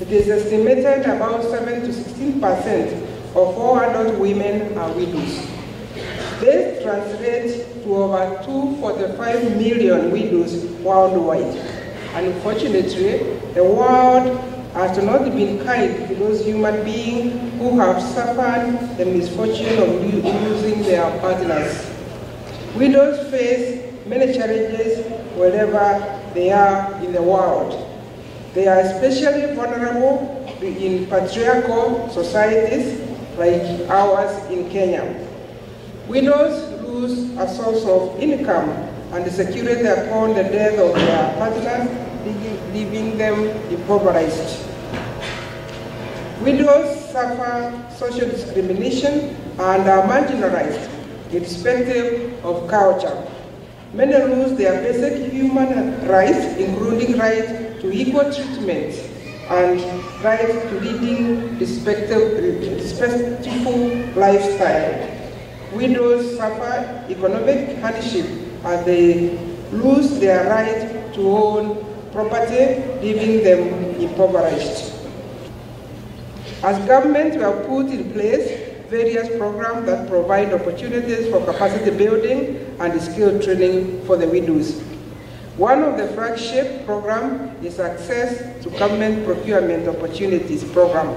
It is estimated about 7 to 16 percent of all adult women are widows. This translates to over 245 million widows worldwide. Unfortunately, the world has not been kind to those human beings who have suffered the misfortune of losing their partners. Widows face many challenges wherever they are in the world. They are especially vulnerable in patriarchal societies like ours in Kenya. Widows lose a source of income and security upon the death of their partners, leaving them impoverished. Widows suffer social discrimination and are marginalized irrespective of culture. Many lose their basic human rights, including right to equal treatment and right to leading respectful lifestyle. Widows suffer economic hardship as they lose their right to own property, leaving them impoverished. As government, we have put in place various programs that provide opportunities for capacity building and skill training for the widows. One of the flagship programs is Access to Government Procurement Opportunities Program.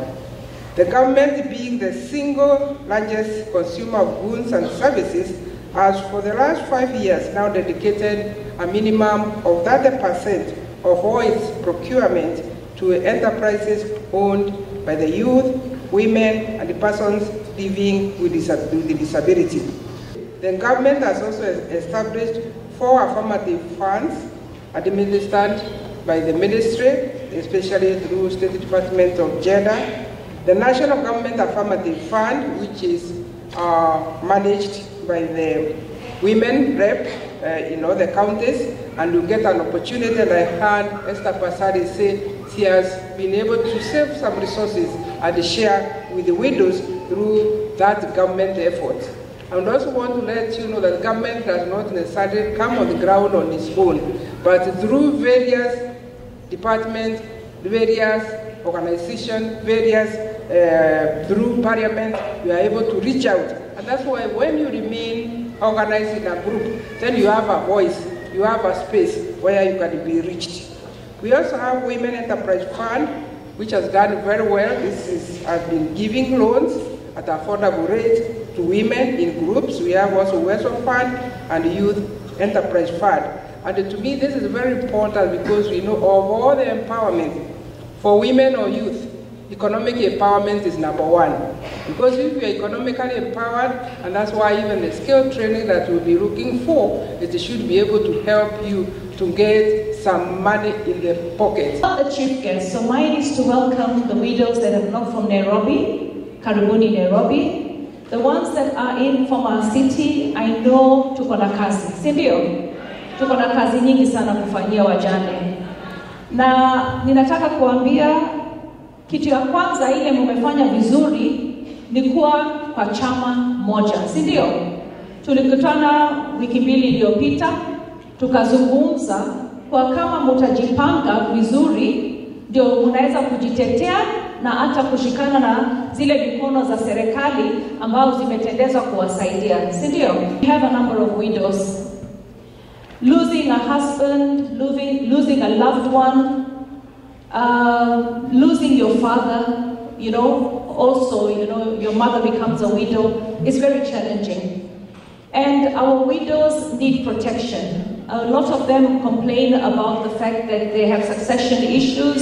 The government being the single largest consumer of goods and services has for the last five years now dedicated a minimum of 30% of all its procurement to enterprises owned by the youth, women, and the persons living with, disability. The government has also established four affirmative funds administered by the ministry, especially through State Department of Gender, the National Government Affirmative Fund, which is uh, managed by the women rep uh, in all the counties, and you get an opportunity, and I heard Esther Passaris say she has been able to save some resources and share with the widows through that government effort. Would also want to let you know that the government does not necessarily come on the ground on its own, but through various departments, various organizations, various uh, through parliament, you are able to reach out. And that's why when you remain organized in a group, then you have a voice, you have a space where you can be reached. We also have Women Enterprise Fund, which has done very well. This is, has been giving loans at affordable rates to women in groups. We have also Uwezo Fund and Youth Enterprise Fund. And to me, this is very important because we know of all the empowerment for women or youth, economic empowerment is number one. Because if you're economically empowered, and that's why even the skill training that we'll be looking for, it should be able to help you to get some money in the pocket. The chief guest, so mine is to welcome the widows that have not from Nairobi, Karibuni Nairobi, the ones that are in from our city, I know tuko na kazi, si ndio? Tuko na kazi nyingi sana kufanyia wajane, na ninataka kuambia kitu ya kwanza ile mumefanya vizuri ni kuwa kwa chama moja, si ndio? Tulikutana wiki mbili iliyopita tukazungumza kwa kama mutajipanga vizuri, ndio kujitetea na hata kushikana na zile mikono za serikali zimetendezwa kuwasaidia, si ndio? We have a number of widows losing a husband, losing, losing a loved one, uh, losing your father, you know, also, you know, your mother becomes a widow. It's very challenging. And our widows need protection. A lot of them complain about the fact that they have succession issues,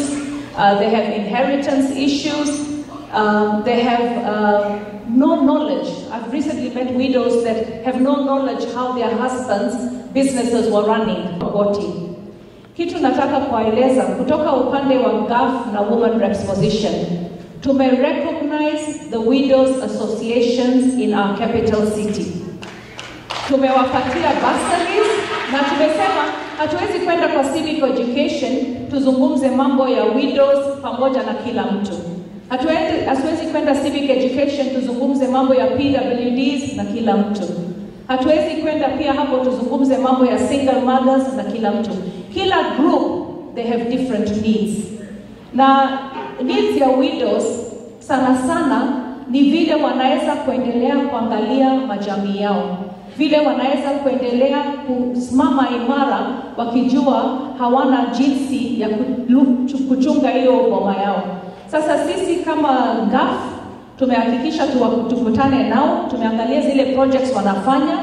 uh, they have inheritance issues, um, they have uh, no knowledge. I've recently met widows that have no knowledge how their husbands' businesses were running. Boti. Kitu nataka kuwaeleza kutoka upande wa GAF na Women Reps position, to tume recognize the widows associations in our capital city. Tumewapatia bursaries na tumesema hatuwezi kwenda kwa civic education tuzungumze mambo ya widows pamoja na kila mtu. Hatuwezi, kwenda civic education tuzungumze mambo ya PWDs na kila mtu. Hatuwezi kwenda pia hapo tuzungumze mambo ya single mothers na kila mtu. Kila group they have different needs. Na needs ya widows sana sana ni vile wanaweza kuendelea kuangalia majamii yao, vile wanaweza kuendelea kusimama imara wakijua hawana jinsi ya kuchunga hiyo boma yao. Sasa sisi kama GAF tumehakikisha tukutane nao, tumeangalia zile projects wanafanya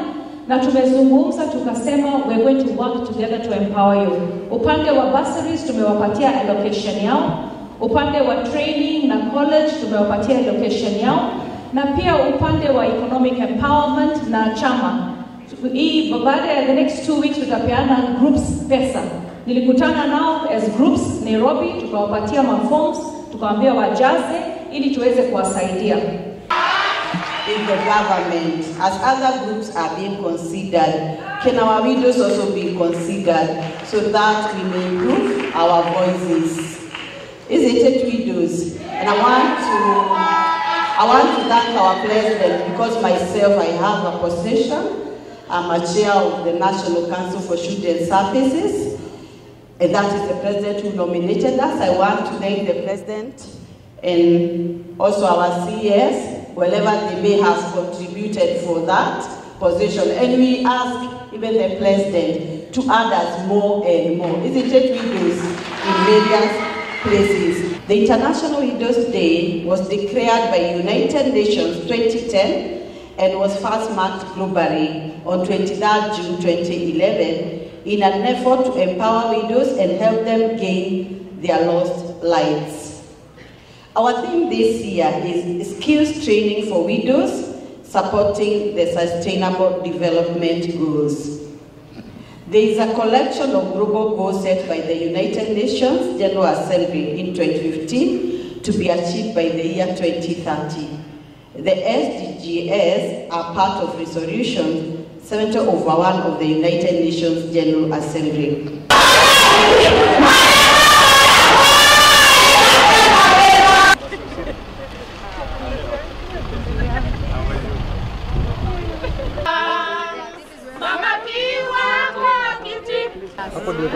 na tumezungumza tukasema we're going to work together to empower you. Upande wa bursaries tumewapatia allocation yao, upande wa training na college tumewapatia allocation yao, na pia upande wa economic empowerment na chama hii baada ya the next two weeks tutapeana groups pesa. Nilikutana nao as groups Nairobi, tukawapatia maforms, tukawaambia wajaze ili tuweze kuwasaidia. in the government, as other groups are being considered, can our widows also be considered so that we may improve our voices? Isn't it widows? And I want to, I want to thank our president because myself, I have a position. I'm a chair of the National Council for Children Services. And that is the president who nominated us. I want to thank the president and also our CES, wherever they may have contributed for that position. And we ask even the president to add us more and more. Isn't it widows in various places? The International Widows Day was declared by United Nations 2010 and was first marked globally on 23rd June 2011 in an effort to empower widows and help them gain their lost lives. Our theme this year is skills training for widows, supporting the sustainable development goals. There is a collection of global goals set by the United Nations General Assembly in 2015 to be achieved by the year 2030. The SDGs are part of Resolution 7001 of the United Nations General Assembly. Hapo ndio.